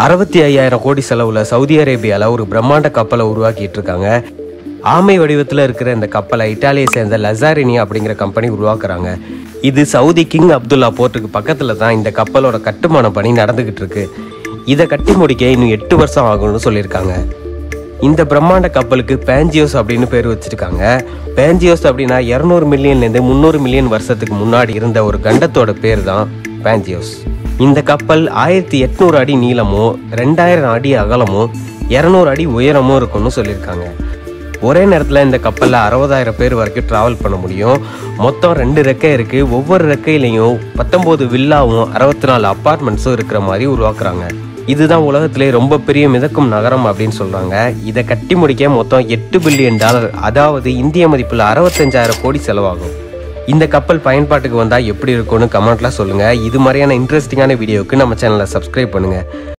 அறுபத்தி ஐயாயிரம் கோடி செலவில் சவுதி அரேபியாவில் ஒரு பிரம்மாண்ட கப்பலை உருவாக்கிட்டு இருக்காங்க ஆமை வடிவத்தில் இருக்கிற இந்த கப்பலை இட்டாலியை சேர்ந்த லசாரினி அப்படிங்கிற கம்பெனி உருவாக்குறாங்க. இது சவுதி கிங் அப்துல்லா போர்ட்டுக்கு பக்கத்தில் தான் இந்த கப்பலோட கட்டுமான பணி நடந்துக்கிட்டு இருக்கு இதை கட்டி முடிக்க இன்னும் எட்டு வருஷம் ஆகும்னு சொல்லியிருக்காங்க. இந்த பிரம்மாண்ட கப்பலுக்கு பேஞ்சியோஸ் அப்படின்னு பேர் வச்சிருக்காங்க. பேஞ்சியோஸ் அப்படின்னா இரநூறு மில்லியன்லேருந்து முந்நூறு மில்லியன் வருஷத்துக்கு முன்னாடி இருந்த ஒரு கண்டத்தோட பேர் தான் பேஞ்சியோஸ் இந்த கப்பல் ஆயிரத்தி எட்நூறு அடி நீளமோ ரெண்டாயிரம் அடி அகலமோ இரநூறு அடி உயரமும் இருக்கும்னு சொல்லியிருக்காங்க. ஒரே நேரத்தில் இந்த கப்பலில் அறுபதாயிரம் பேர் வரைக்கும் ட்ராவல் பண்ண முடியும். மொத்தம் ரெண்டு ரெக்கை இருக்குது ஒவ்வொரு ரெக்கையிலையும் பத்தொம்போது வில்லாவும் அறுபத்தி நாலு அப்பார்ட்மெண்ட்ஸும் இருக்கிற மாதிரி உருவாக்குறாங்க. இதுதான் உலகத்திலே ரொம்ப பெரிய மிதக்கும் நகரம் அப்படின்னு சொல்கிறாங்க இதை கட்டி முடிக்க மொத்தம் எட்டு பில்லியன் டாலர் அதாவது இந்திய மதிப்பில் அறுபத்தஞ்சாயிரம் கோடி செலவாகும். இந்த கப்பல் பயன்பாட்டுக்கு வந்தால் எப்படி இருக்கும்னு கமெண்ட்லாம் சொல்லுங்கள் இது மாதிரியான இன்ட்ரெஸ்டிங்கான வீடியோவுக்கு நம்ம சேனலை சப்ஸ்கிரைப் பண்ணுங்கள்